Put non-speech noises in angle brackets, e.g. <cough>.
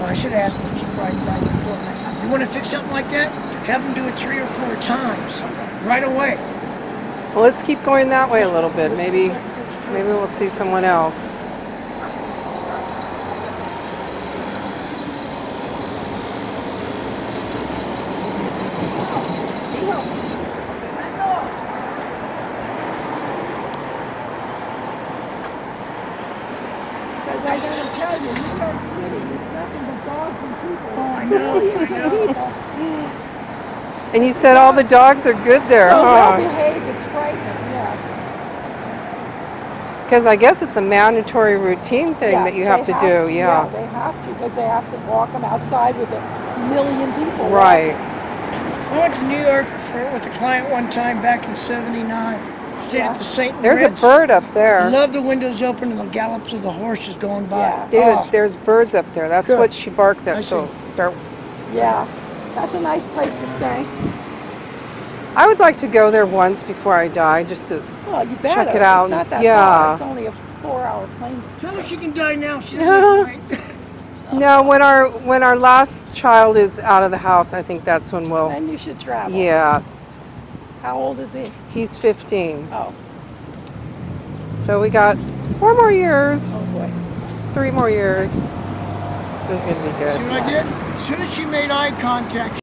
Oh, I should ask if he's riding back and forth. You want to fix something like that? Have them do it three or four times, right away. Well, let's keep going that way a little bit. Maybe, maybe we'll see someone else. Because I gotta tell you, New York City is nothing but dogs and people. Oh, I know, I Millions of know. people. And you said all the dogs are good there, so well behaved, it's frightening, yeah. Because I guess it's a mandatory routine thing Yeah, that you have they to do. Yeah, Yeah. they have to, because they have to walk them outside with a million people. Right. I went to New York for, with a client one time back in '79. Stayed Yeah. at the St. There's a bird up there. Love the windows open and the gallops of the horses going by. Yeah. David, Oh, there's birds up there. That's Good. what she barks at. I So see. start. Yeah, that's a nice place to stay. I would like to go there once before I die, just to. Well, you. Check it out It's not that yeah. far. It's only a four-hour plane. Tell her she can die now. She <laughs> doesn't have to wait. No, when our when our last child is out of the house, I think that's when we'll. Then you should travel. Yes, How old is he? he's 15, Oh, so we got four more years, oh boy. three more years. This is gonna be good. See what I did? As soon as she made eye contact,